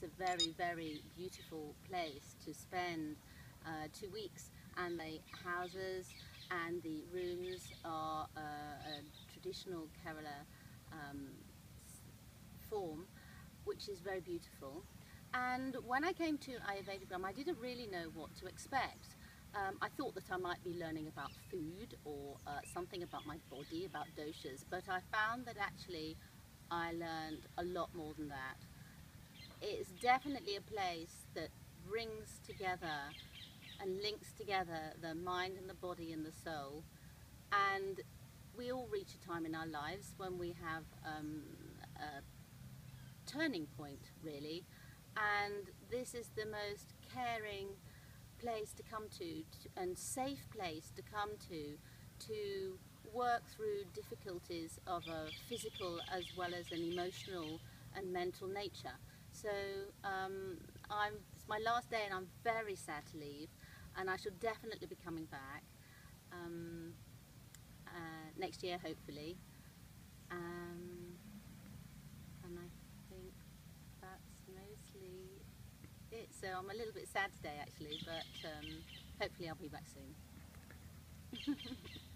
it's a very, very beautiful place to spend uh, two weeks. And the houses and the rooms are uh, a traditional Kerala um, form, which is very beautiful. And when I came to Ayurvedagram I didn't really know what to expect. Um, I thought that I might be learning about food or uh, something about my body, about doshas, but I found that actually I learned a lot more than that. It's definitely a place that brings together and links together the mind and the body and the soul. And we all reach a time in our lives when we have um, a turning point, really. And this is the most caring place to come to, to and safe place to come to to work through difficulties of a physical as well as an emotional and mental nature. So um, I'm, it's my last day and I'm very sad to leave and I shall definitely be coming back um, uh, next year hopefully. Um, and I think that's mostly it. So I'm a little bit sad today actually, but um, hopefully I'll be back soon.